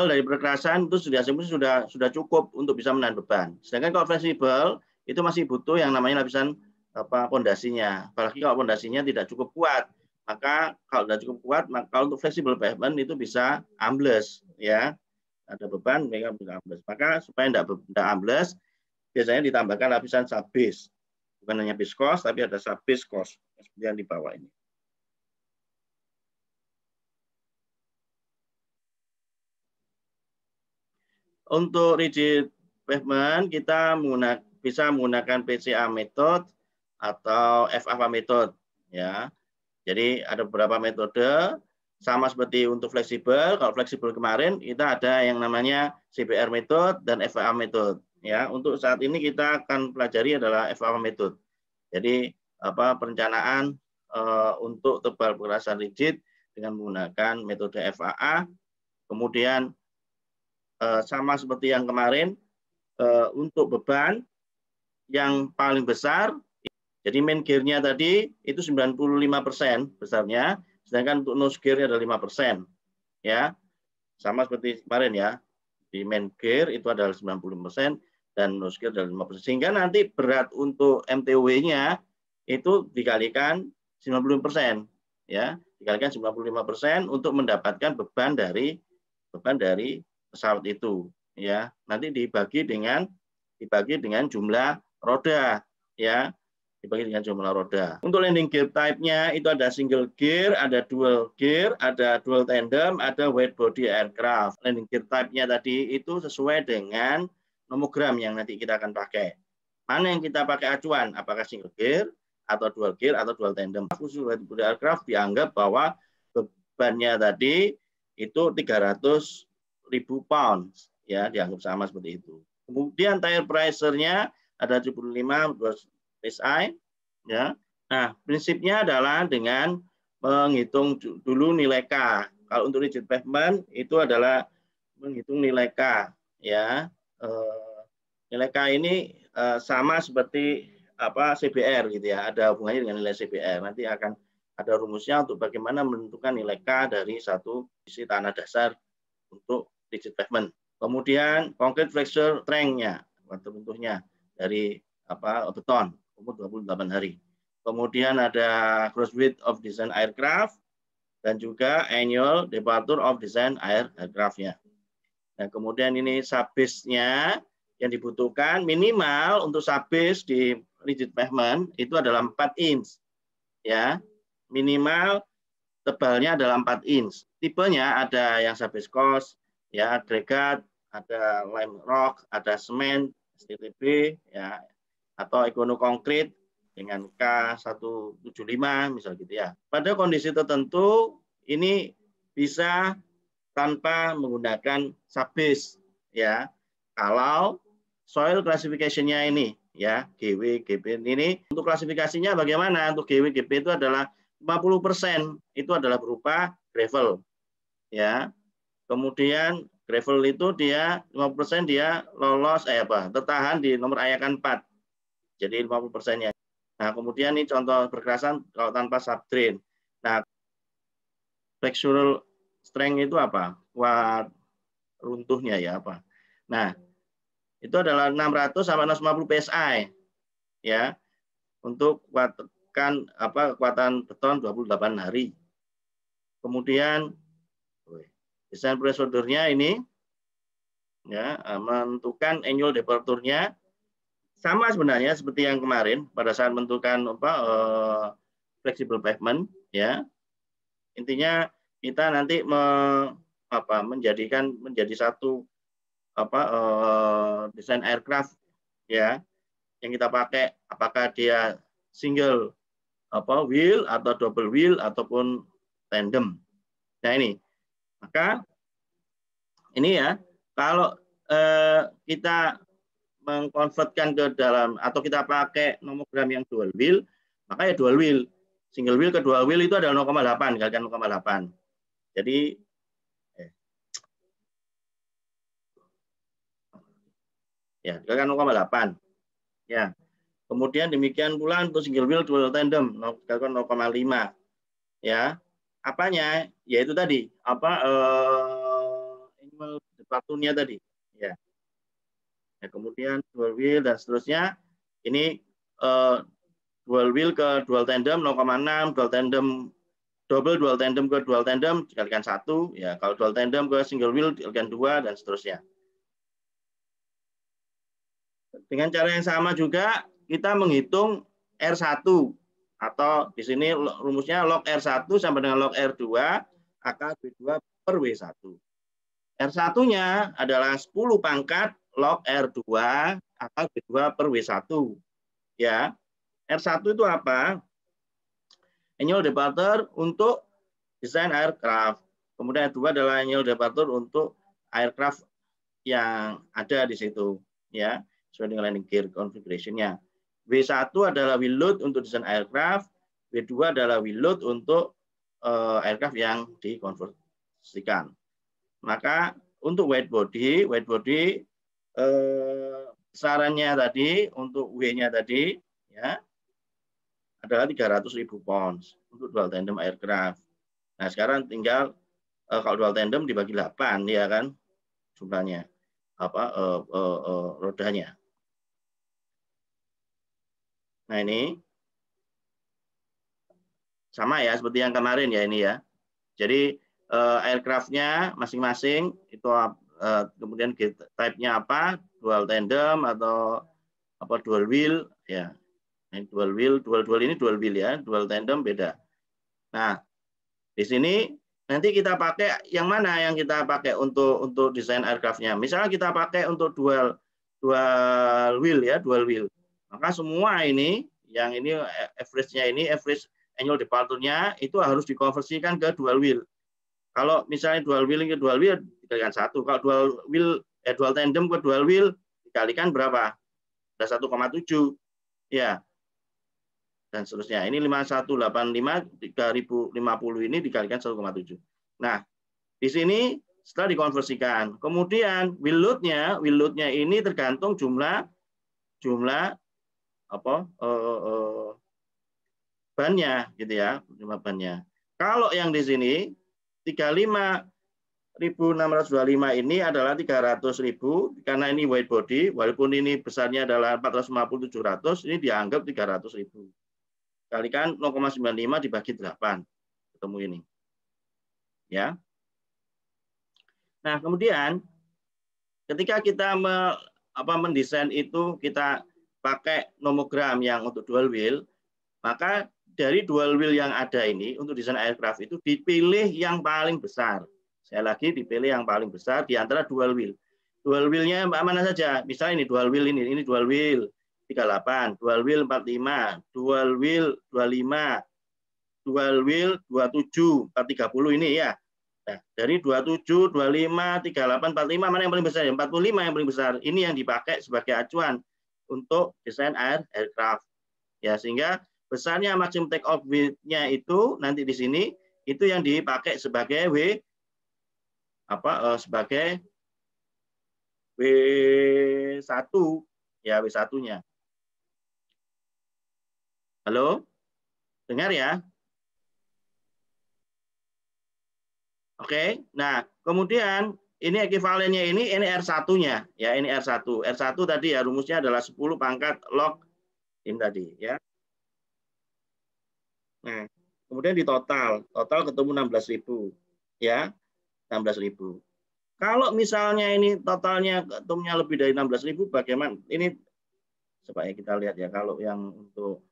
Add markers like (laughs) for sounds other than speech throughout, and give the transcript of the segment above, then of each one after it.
tebal dari perkerasan itu sudah sudah sudah cukup untuk bisa menahan beban. Sedangkan kalau fleksibel itu masih butuh yang namanya lapisan apa pondasinya. Apalagi kalau pondasinya tidak cukup kuat, maka kalau tidak cukup kuat, maka untuk fleksibel pavement itu bisa ambles ya. Ada beban mereka bisa ambles. Maka supaya tidak tidak ambles, biasanya ditambahkan lapisan sabis. Bukan hanya biskos, tapi ada sabiskos seperti yang di bawah ini. Untuk rigid pavement kita menggunakan, bisa menggunakan PCA method atau FAFA method ya. Jadi ada beberapa metode sama seperti untuk fleksibel. Kalau fleksibel kemarin kita ada yang namanya CBR method dan FAA method ya. Untuk saat ini kita akan pelajari adalah FAA method. Jadi apa perencanaan uh, untuk tebal perkerasan rigid dengan menggunakan metode FAA. Kemudian Eh, sama seperti yang kemarin eh, untuk beban yang paling besar jadi main gear-nya tadi itu 95% besarnya sedangkan untuk nose gear adalah 5%. Ya. Sama seperti kemarin ya. Di main gear itu adalah 90% dan nose gear adalah 5%. Sehingga nanti berat untuk MTW-nya itu dikalikan 90%, ya. Dikalikan 95% untuk mendapatkan beban dari beban dari pesawat itu ya nanti dibagi dengan dibagi dengan jumlah roda ya dibagi dengan jumlah roda. Untuk landing gear type-nya itu ada single gear, ada dual gear, ada dual tandem, ada wide body aircraft. Landing gear type-nya tadi itu sesuai dengan nomogram yang nanti kita akan pakai. Mana yang kita pakai acuan? Apakah single gear atau dual gear atau dual tandem? Khusus wide body aircraft dianggap bahwa bebannya tadi itu 300 ribu pounds ya dianggap sama seperti itu. Kemudian tire pressure-nya ada 75 PSI ya. Nah, prinsipnya adalah dengan menghitung dulu nilai K. Kalau untuk rigid pavement itu adalah menghitung nilai K ya. Eh, nilai K ini eh, sama seperti apa CBR gitu ya. Ada hubungannya dengan nilai CBR. Nanti akan ada rumusnya untuk bagaimana menentukan nilai K dari satu sisi tanah dasar untuk rigid pavement. Kemudian concrete flexure strength-nya, bentuknya dari apa beton umur 28 hari. Kemudian ada gross width of design aircraft dan juga annual departure of design air aircraft-nya. Nah, kemudian ini sabisnya yang dibutuhkan minimal untuk sabis di rigid pavement itu adalah 4 inch. Ya. Minimal tebalnya adalah 4 inch. Tipenya ada yang sabis kos, ya agregat, ada lime rock, ada semen, STTB, ya atau ekono konkret dengan K175 misal gitu ya. Pada kondisi tertentu ini bisa tanpa menggunakan sabis ya. Kalau soil classification-nya ini ya GW GP ini untuk klasifikasinya bagaimana? Untuk GW GP itu adalah 50% itu adalah berupa gravel ya Kemudian gravel itu dia 50% dia lolos eh apa? tertahan di nomor ayakan 4. Jadi 50 persennya. Nah, kemudian ini contoh perkerasan kalau tanpa subdrain. Nah, flexural strength itu apa? Kuat runtuhnya ya apa? Nah, itu adalah 600 sampai 650 PSI ya untuk kuatkan apa kekuatan beton 28 hari. Kemudian Desain prosedurnya ini ya eh, menentukan annual departure-nya sama sebenarnya seperti yang kemarin pada saat menentukan apa uh, flexible pavement ya. Intinya kita nanti me, apa menjadikan menjadi satu apa uh, desain aircraft ya yang kita pakai apakah dia single apa wheel atau double wheel ataupun tandem. Nah ini maka ini ya, kalau eh, kita mengkonvertkan ke dalam atau kita pakai nomogram yang dual wheel, maka ya dual wheel. Single wheel ke dual wheel itu adalah 0,8 kalikan 0,8. Jadi eh, ya kalikan 0,8. Ya. Kemudian demikian pula untuk single wheel dual tandem kalikan 0,5. Ya apanya yaitu tadi apa maksimal departurnya tadi. Ya. ya. Kemudian dual wheel dan seterusnya. Ini uh, dual wheel ke dual tandem 0,6, dual tandem double dual tandem ke dual tandem dikalikan satu. Ya, kalau dual tandem ke single wheel dikalikan dua dan seterusnya. Dengan cara yang sama juga kita menghitung R1 atau di sini rumusnya log R1 sampai dengan log R2 akar B2 per W1. R1-nya adalah 10 pangkat log R2 akar B2 per W1. Ya. R1 itu apa? Annual departure untuk desain aircraft. Kemudian R2 adalah annual departure untuk aircraft yang ada di situ. Ya sesuai dengan landing gear configuration-nya. W1 adalah wheel load untuk desain aircraft, W2 adalah wheel load untuk uh, aircraft yang dikonversikan. Maka untuk white body, white body uh, sarannya tadi untuk W-nya tadi ya adalah 300.000 pounds untuk dual tandem aircraft. Nah, sekarang tinggal uh, kalau dual tandem dibagi 8 ya kan jumlahnya apa uh, uh, uh, rodanya. Nah ini sama ya seperti yang kemarin ya ini ya. Jadi uh, aircraftnya masing-masing itu uh, kemudian type-nya apa, dual tandem atau apa dual wheel ya. Ini dual wheel, dual dual ini dual wheel ya, dual tandem beda. Nah di sini nanti kita pakai yang mana yang kita pakai untuk untuk desain aircraftnya. Misalnya kita pakai untuk dual dual wheel ya, dual wheel. Maka semua ini yang ini average-nya ini average annual departure-nya itu harus dikonversikan ke dual wheel. Kalau misalnya dual wheel ke dual wheel dikalikan satu. Kalau dual wheel eh, dual tandem ke dual wheel dikalikan berapa? Ada 1,7. Ya. Dan seterusnya. Ini 5185 3050 ini dikalikan 1,7. Nah, di sini setelah dikonversikan. Kemudian wheel load-nya, wheel load-nya ini tergantung jumlah jumlah apa uh, uh, bannya gitu ya, jumlah bannya. Kalau yang di sini 35.625 ini adalah 300.000 karena ini white body, walaupun ini besarnya adalah 450 700, ini dianggap 300.000. Kalikan 0,95 dibagi 8 ketemu ini. Ya. Nah, kemudian ketika kita me, apa mendesain itu kita pakai nomogram yang untuk dual wheel, maka dari dual wheel yang ada ini untuk desain aircraft itu dipilih yang paling besar. Saya lagi dipilih yang paling besar di antara dual wheel. Dual wheelnya mana saja? Misalnya ini dual wheel ini, ini dual wheel 38, dual wheel 45, dual wheel 25, dual wheel 27, 430 ini ya. Nah, dari 27, 25, 38, 45 mana yang paling besar? 45 yang paling besar. Ini yang dipakai sebagai acuan untuk desain air aircraft. Ya, sehingga besarnya maksimum take off weight-nya itu nanti di sini itu yang dipakai sebagai W apa uh, sebagai W1 ya W1-nya. Halo? Dengar ya? Oke. Nah, kemudian ini ekivalennya ini ini R1-nya ya ini R1. R1 tadi ya rumusnya adalah 10 pangkat log ini tadi ya. Nah, kemudian di total, total ketemu 16.000 ya. 16.000. Kalau misalnya ini totalnya ketemunya lebih dari 16.000 bagaimana? Ini supaya kita lihat ya kalau yang untuk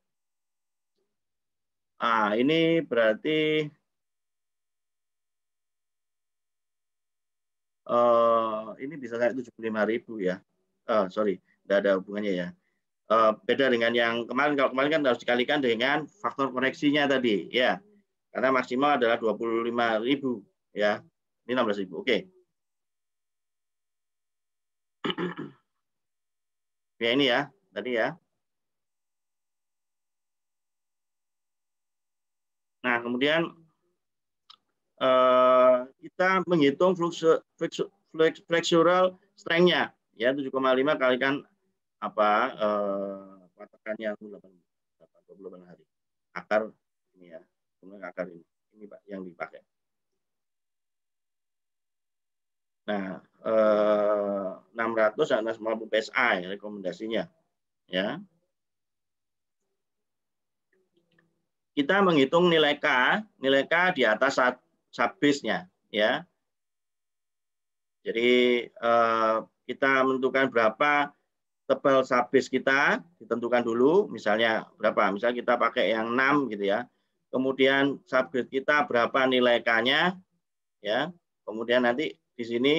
Ah, ini berarti uh, ini bisa kayak 75 ribu ya. Uh, sorry, tidak ada hubungannya ya. Uh, beda dengan yang kemarin. Kalau kemarin kan harus dikalikan dengan faktor koneksinya tadi, ya. Karena maksimal adalah 25 ribu, ya. Ini 16 ribu. Oke. Okay. (clears throat) ya ini ya, tadi ya. Nah, kemudian uh, kita menghitung flexural strength-nya ya 7,5 kalikan apa eh, patokannya 28 hari. Akar ini ya, kemudian akar ini. Ini Pak yang dipakai. Nah, eh, 600 dan 650 PSI rekomendasinya. Ya. Kita menghitung nilai K, nilai K di atas subbase-nya, ya. Jadi eh, kita menentukan berapa tebal subbase kita, ditentukan dulu, misalnya berapa? Misalnya kita pakai yang 6 gitu ya. Kemudian subbase kita berapa nilai K-nya, ya. Kemudian nanti di sini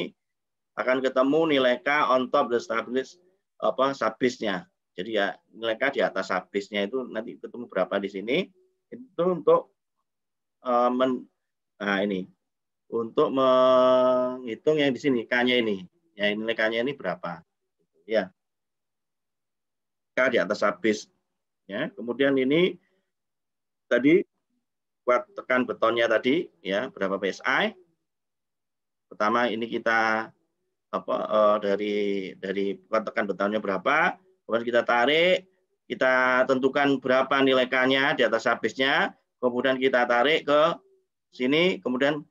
akan ketemu nilai K on top the established apa subbase-nya. Jadi ya nilai K di atas subbase-nya itu nanti ketemu berapa di sini. Itu untuk uh, men, nah ini untuk menghitung yang di sini K-nya ini. Ya nilai K-nya ini berapa? Ya. K di atas habis. Ya, kemudian ini tadi kuat tekan betonnya tadi ya berapa PSI. Pertama ini kita apa uh, dari dari kuat tekan betonnya berapa, kemudian kita tarik, kita tentukan berapa nilai K-nya di atas habisnya, kemudian kita tarik ke sini, kemudian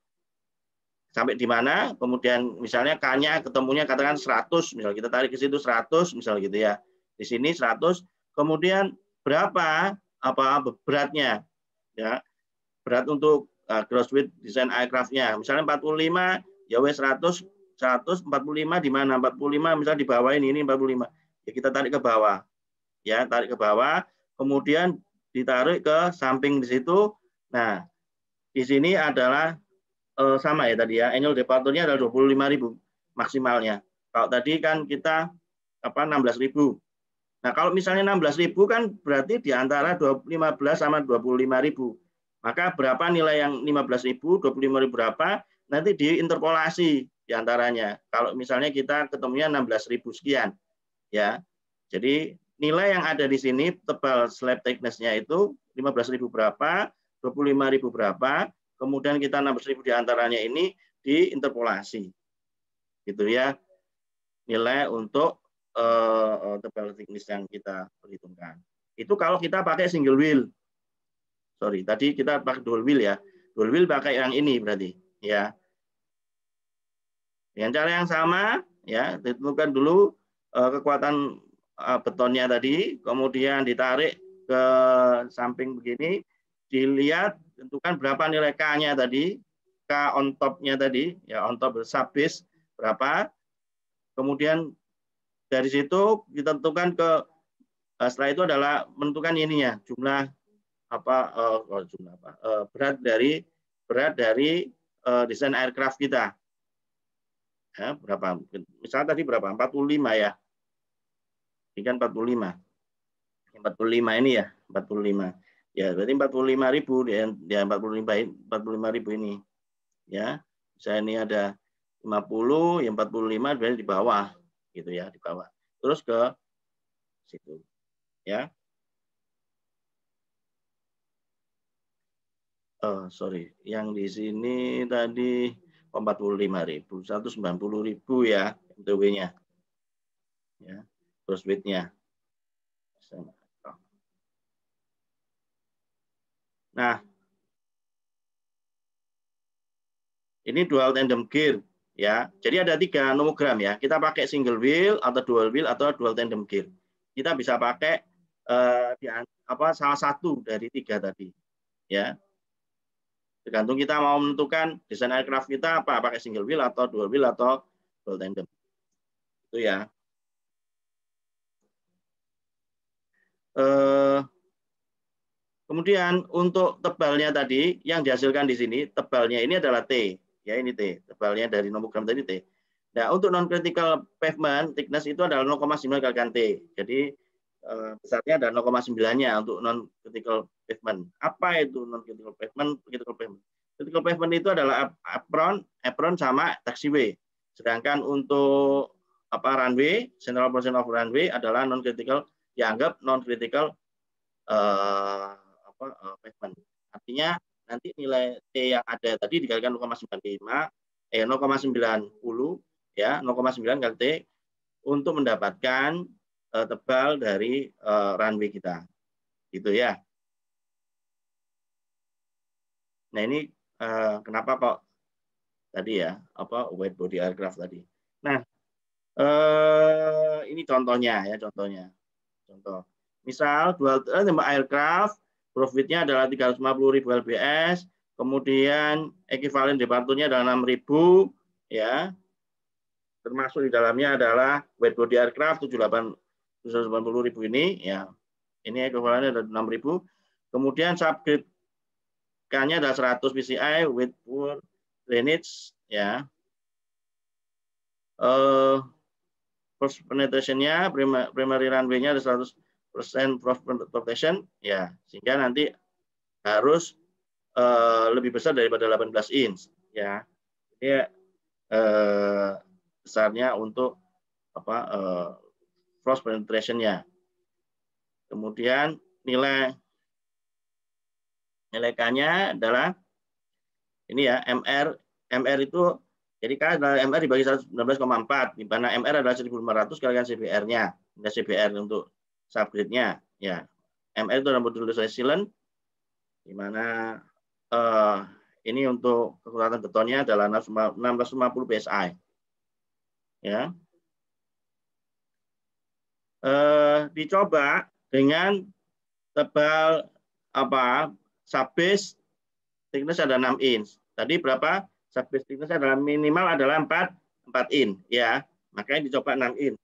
sampai di mana, kemudian misalnya K-nya ketemunya katakan 100, misal kita tarik ke situ 100, misal gitu ya. Di sini 100, kemudian berapa apa beratnya? Ya. Berat untuk uh, gross weight design aircraft-nya. Misalnya 45, ya wes 100, 145 di mana? 45 misal di bawah ini, ini 45. Ya kita tarik ke bawah. Ya, tarik ke bawah, kemudian ditarik ke samping di situ. Nah, di sini adalah uh, sama ya tadi ya, annual departure-nya adalah 25.000 maksimalnya. Kalau tadi kan kita apa 16.000. Nah, kalau misalnya 16.000 kan berarti di antara 15 sama 25.000. Maka berapa nilai yang 15.000, 25.000 berapa? Nanti diinterpolasi di antaranya. Kalau misalnya kita ketemunya 16.000 sekian. Ya. Jadi nilai yang ada di sini tebal slab thickness-nya itu 15.000 berapa, 25.000 berapa, kemudian kita 16.000 di antaranya ini diinterpolasi. Gitu ya. Nilai untuk uh, tebal teknis yang kita perhitungkan. Itu kalau kita pakai single wheel. Sorry, tadi kita pakai dual wheel ya. Dual wheel pakai yang ini berarti. ya. Dengan cara yang sama, ya ditentukan dulu uh, kekuatan uh, betonnya tadi, kemudian ditarik ke samping begini, dilihat tentukan berapa nilai K-nya tadi, K on top-nya tadi, ya on top subbase berapa. Kemudian dari situ ditentukan ke eh, setelah itu adalah menentukan ininya jumlah apa uh, jumlah apa uh, berat dari berat dari desain aircraft kita. Ya, berapa? Misalnya tadi berapa? 45 ya. Ini kan 45. 45 ini ya, 45. Ya, berarti 45 ribu, ya, ya 45, 45 ribu ini. Ya, saya ini ada 50, yang 45 berarti di bawah, gitu ya, di bawah. Terus ke situ, ya. Oh, sorry, yang di sini tadi 45 ribu, 190 ribu ya, MTW-nya. Ya, terus weight-nya. Nah, ini dual tandem gear ya. Jadi ada tiga nomogram ya. Kita pakai single wheel atau dual wheel atau dual tandem gear. Kita bisa pakai di, apa salah satu dari tiga tadi ya. Tergantung kita mau menentukan desain aircraft kita apa, pakai single wheel atau dual wheel atau dual tandem. Itu ya. Uh, Kemudian untuk tebalnya tadi yang dihasilkan di sini tebalnya ini adalah T, ya ini T, tebalnya dari nomogram tadi T. Nah, untuk non critical pavement thickness itu adalah 0,9 kali T. Jadi eh, besarnya adalah 0,9-nya untuk non critical pavement. Apa itu non critical pavement? Critical pavement. Critical pavement itu adalah apron, apron sama taxiway. Sedangkan untuk apa runway, central portion of runway adalah non critical dianggap non critical uh, eh, apa uh, pavement. Artinya nanti nilai T yang ada tadi dikalikan 0,95 eh 0,90 ya 0,9 kali T untuk mendapatkan uh, tebal dari uh, runway kita. Gitu ya. Nah, ini uh, kenapa kok tadi ya, apa wide body aircraft tadi. Nah, eh, ini contohnya ya, contohnya. Contoh. Misal dual eh, aircraft profitnya adalah 350 ribu lbs, kemudian ekivalen departurnya adalah 6.000 ya. Termasuk di dalamnya adalah wide body aircraft 78 780 ribu ini ya. Ini ekuivalennya ada 6.000. Kemudian subgrade K-nya adalah 100 PCI with poor drainage ya. Uh, first penetration-nya primary runway-nya ada 100 persen protection ya sehingga nanti harus uh, lebih besar daripada 18 inch ya ini uh, besarnya untuk apa uh, frost penetration-nya kemudian nilai nilai K-nya adalah ini ya MR MR itu jadi K adalah MR dibagi 19,4 di mana MR adalah 1500 kalikan CBR-nya. Ada CBR untuk subgrade-nya ya. ML itu adalah modulus resilient di mana uh, ini untuk kekuatan betonnya adalah 650 psi ya. Uh, dicoba dengan tebal apa subbase thickness ada 6 inch. Tadi berapa? Subbase thickness adalah minimal adalah 4 4 in ya. Makanya dicoba 6 in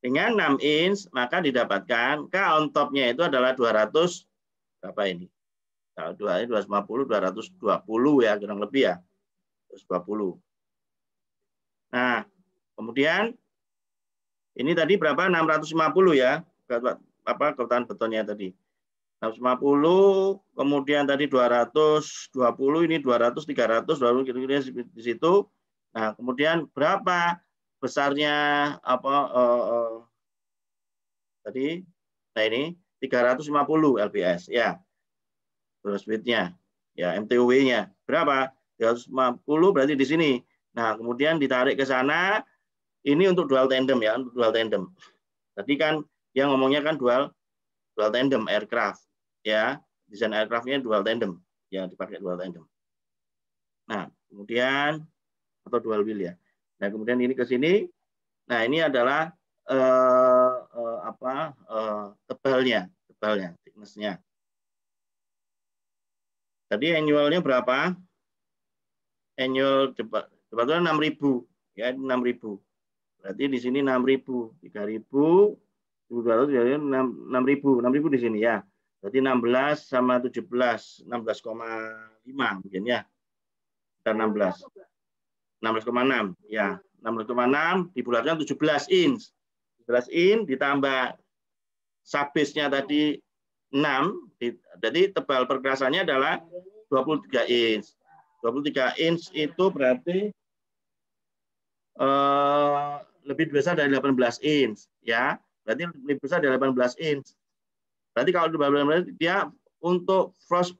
dengan 6 inch, maka didapatkan K on top-nya itu adalah 200, berapa ini? Kalau 2 ini 250, 220 ya, kurang lebih ya. 220. Nah, kemudian ini tadi berapa? 650 ya, apa kekuatan betonnya tadi. 650, kemudian tadi 220, ini 200, 300, lalu kira-kira di situ. Nah, kemudian berapa besarnya apa uh, uh, tadi nah ini 350 lbs ya. Terus widthnya ya MTUW-nya berapa? 350 berarti di sini. Nah kemudian ditarik ke sana ini untuk dual tandem ya untuk dual tandem. Tadi kan yang ngomongnya kan dual dual tandem aircraft ya. Desain aircraftnya dual tandem yang dipakai dual tandem. Nah kemudian atau dual wheel ya Nah, kemudian ini ke sini. Nah, ini adalah uh, uh, apa uh, tebalnya, tebalnya, thickness-nya. Tadi annualnya berapa? Annual debatnya 6.000 ya 6.000. Berarti di sini 6.000, 3.000, 200 jadi 6.000, 6.000 di sini ya. Berarti 16 sama 17, 16,5 mungkin ya. Dan 16. 16,6 ya. 16,6 dibulatkan 17 inch. 17 inch ditambah sabisnya tadi 6 jadi tebal perkerasannya adalah 23 inch. 23 inch itu berarti eh, lebih besar dari 18 inch ya. Berarti lebih besar dari 18 inch. Berarti kalau 18 dia untuk frost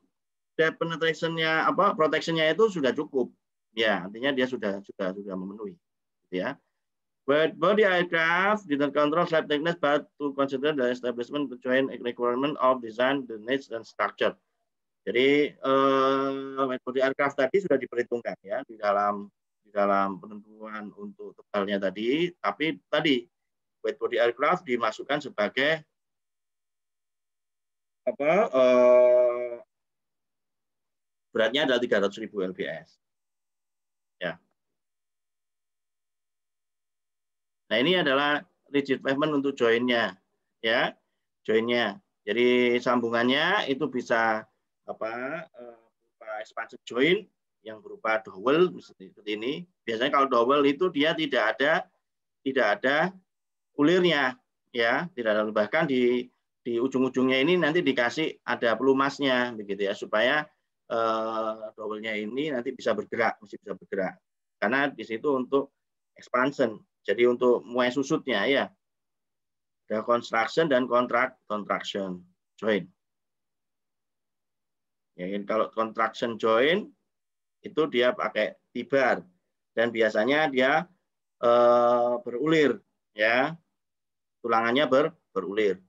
penetration-nya apa protection-nya itu sudah cukup Ya, artinya dia sudah sudah sudah memenuhi, gitu ya. But body aircraft did not control slab thickness, but to consider the establishment joint requirement of design, the needs, and structure. Jadi eh, body aircraft tadi sudah diperhitungkan ya di dalam di dalam penentuan untuk tebalnya tadi, tapi tadi wide body aircraft dimasukkan sebagai apa eh, beratnya adalah 300.000 lbs. Ya. Nah ini adalah rigid pavement untuk joinnya, ya, joinnya. Jadi sambungannya itu bisa apa eh, berupa expansion join yang berupa dowel seperti ini. Biasanya kalau dowel itu dia tidak ada tidak ada ulirnya, ya, tidak ada bahkan di di ujung-ujungnya ini nanti dikasih ada pelumasnya begitu ya supaya uh, double-nya ini nanti bisa bergerak, mesti bisa bergerak. Karena di situ untuk expansion, jadi untuk muai susutnya ya. Ada construction dan kontrak contraction join. Ya, kalau contraction join itu dia pakai tibar dan biasanya dia uh, berulir ya tulangannya ber, berulir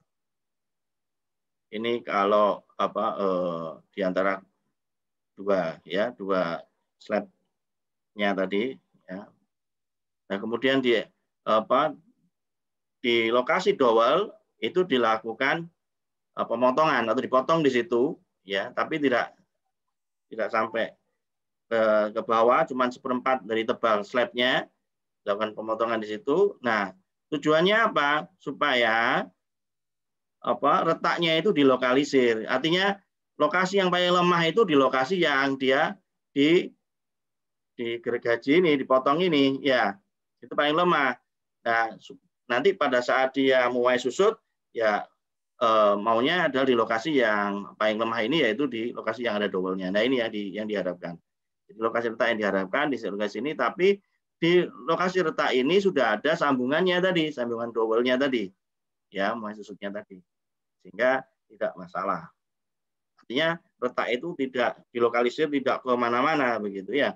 ini kalau apa uh, di antara dua ya dua slab nya tadi. Nah, kemudian di apa di lokasi dowel itu dilakukan uh, pemotongan atau dipotong di situ ya, tapi tidak tidak sampai ke, ke bawah, cuma seperempat dari tebal slabnya, dilakukan pemotongan di situ. Nah, tujuannya apa? Supaya apa retaknya itu dilokalisir. Artinya lokasi yang paling lemah itu di lokasi yang dia di di gergaji ini, dipotong ini, ya itu paling lemah. Nah, nanti pada saat dia mulai susut, ya eh, maunya adalah di lokasi yang paling lemah ini yaitu di lokasi yang ada dowelnya. Nah ini ya di, yang diharapkan. Di lokasi retak yang diharapkan di lokasi ini, tapi di lokasi retak ini sudah ada sambungannya tadi, sambungan dowelnya tadi, ya mulai susutnya tadi, sehingga tidak masalah. Artinya retak itu tidak dilokalisir, tidak ke mana-mana begitu ya.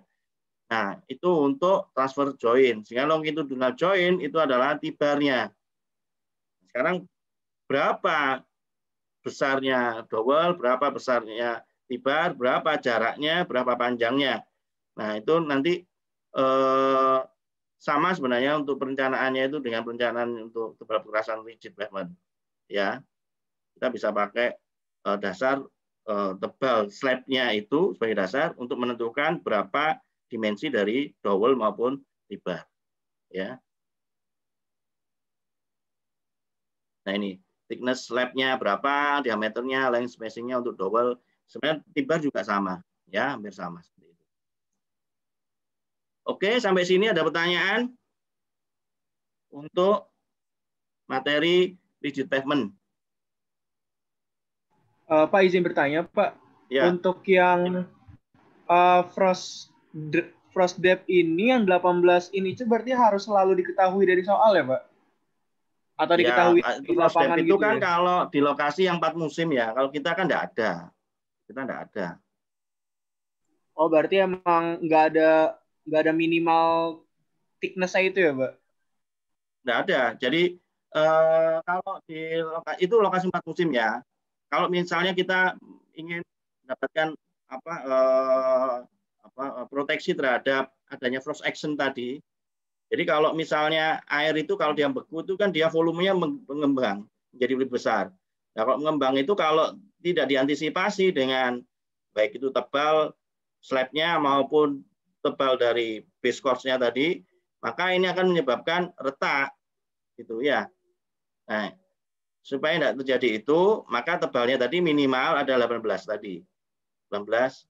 Nah, itu untuk transfer join. Sehingga longitudinal join itu adalah tibarnya. Sekarang berapa besarnya dowel, berapa besarnya tibar, berapa jaraknya, berapa panjangnya. Nah, itu nanti eh, sama sebenarnya untuk perencanaannya itu dengan perencanaan untuk tebal kekerasan rigid pavement. Ya. Kita bisa pakai eh, dasar eh, tebal slabnya itu sebagai dasar untuk menentukan berapa dimensi dari dowel maupun tibar. Ya. Nah ini thickness slabnya berapa, diameternya, length spacingnya untuk dowel. Sebenarnya tibar juga sama, ya hampir sama seperti itu. Oke, sampai sini ada pertanyaan untuk materi rigid pavement. Uh, Pak izin bertanya, Pak. Ya. Untuk yang uh, frost frost depth ini yang 18 ini itu berarti harus selalu diketahui dari soal ya, Pak? Atau ya, diketahui ya, di lapangan itu gitu kan ya? kalau di lokasi yang empat musim ya. Kalau kita kan enggak ada. Kita enggak ada. Oh, berarti emang nggak ada nggak ada minimal thickness itu ya, Pak? Enggak ada. Jadi eh, kalau di lokasi itu lokasi empat musim ya. Kalau misalnya kita ingin mendapatkan apa eh, apa, eh, proteksi terhadap adanya frost action tadi. Jadi kalau misalnya air itu kalau dia beku itu kan dia volumenya mengembang menjadi lebih besar. Nah, kalau mengembang itu kalau tidak diantisipasi dengan baik itu tebal slabnya maupun tebal dari base course-nya tadi, maka ini akan menyebabkan retak gitu ya. Nah, supaya tidak terjadi itu, maka tebalnya tadi minimal ada 18 tadi. 18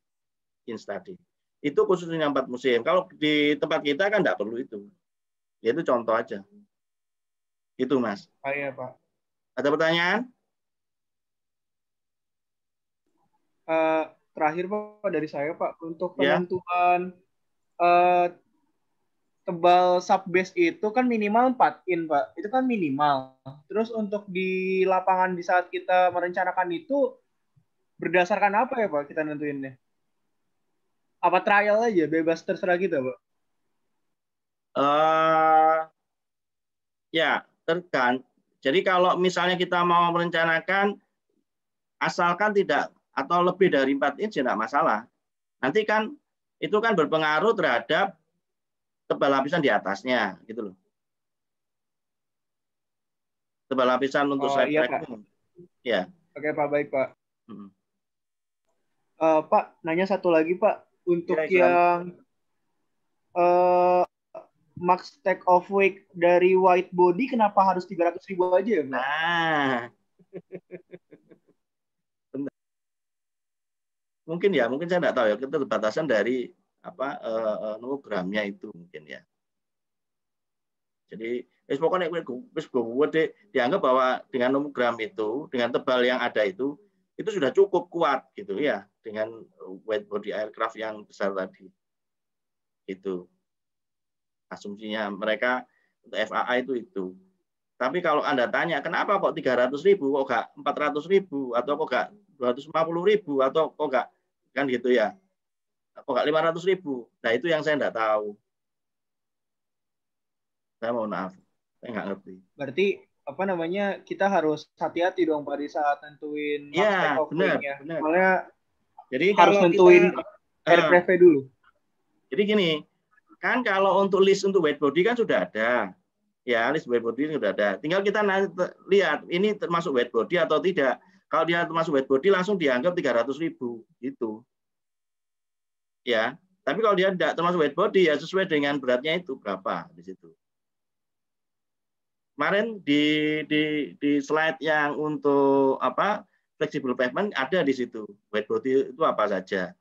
inch tadi. Itu khususnya empat musim. Kalau di tempat kita kan tidak perlu itu. Ya itu contoh aja. Itu Mas. Oh, iya Pak. Ada pertanyaan? Uh, terakhir Pak dari saya Pak untuk ya. penentuan ya. uh, tebal subbase itu kan minimal 4 in Pak. Itu kan minimal. Terus untuk di lapangan di saat kita merencanakan itu berdasarkan apa ya Pak kita nentuinnya? Apa trial aja bebas terserah kita pak? Uh, ya terkan. Jadi kalau misalnya kita mau merencanakan asalkan tidak atau lebih dari 4 inch tidak masalah. Nanti kan itu kan berpengaruh terhadap tebal lapisan di atasnya gitu loh. Tebal lapisan untuk oh, iya, Pak. ya. Oke pak. Baik pak. Hmm. uh, pak nanya satu lagi pak untuk ya, yang uh, max take off weight dari white body kenapa harus 300 ribu aja ya? Nah. (laughs) mungkin ya, mungkin saya tidak tahu ya, kita batasan dari apa uh, nomogramnya itu mungkin ya. Jadi, wis pokoknya wis gue dianggap bahwa dengan nomogram itu, dengan tebal yang ada itu, itu sudah cukup kuat gitu ya dengan wide body aircraft yang besar tadi. Itu asumsinya mereka untuk FAA itu itu. Tapi kalau Anda tanya, kenapa kok 300 ribu, kok nggak 400 ribu, atau kok nggak 250 ribu, atau kok nggak, kan gitu ya. Kok nggak 500 ribu? Nah itu yang saya nggak tahu. Saya mau maaf, saya nggak ngerti. Berarti apa namanya kita harus hati-hati dong pada saat nentuin ya, benar, ya. benar. Soalnya jadi harus nentuin kita, aircraft uh, dulu. Jadi gini, Kan kalau untuk list untuk wide body kan sudah ada. Ya, list wide body sudah ada. Tinggal kita lihat ini termasuk wide body atau tidak. Kalau dia termasuk wide body langsung dianggap 300 ribu gitu. Ya, tapi kalau dia tidak termasuk wide body ya sesuai dengan beratnya itu berapa di situ. Kemarin di di di slide yang untuk apa flexible pavement ada di situ. Wide body itu apa saja?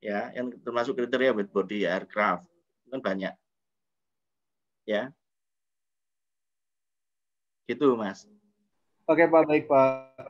Ya, yang termasuk kriteria wide body ya, aircraft kan banyak. Ya. Gitu, Mas. Oke, Pak. Baik, Pak.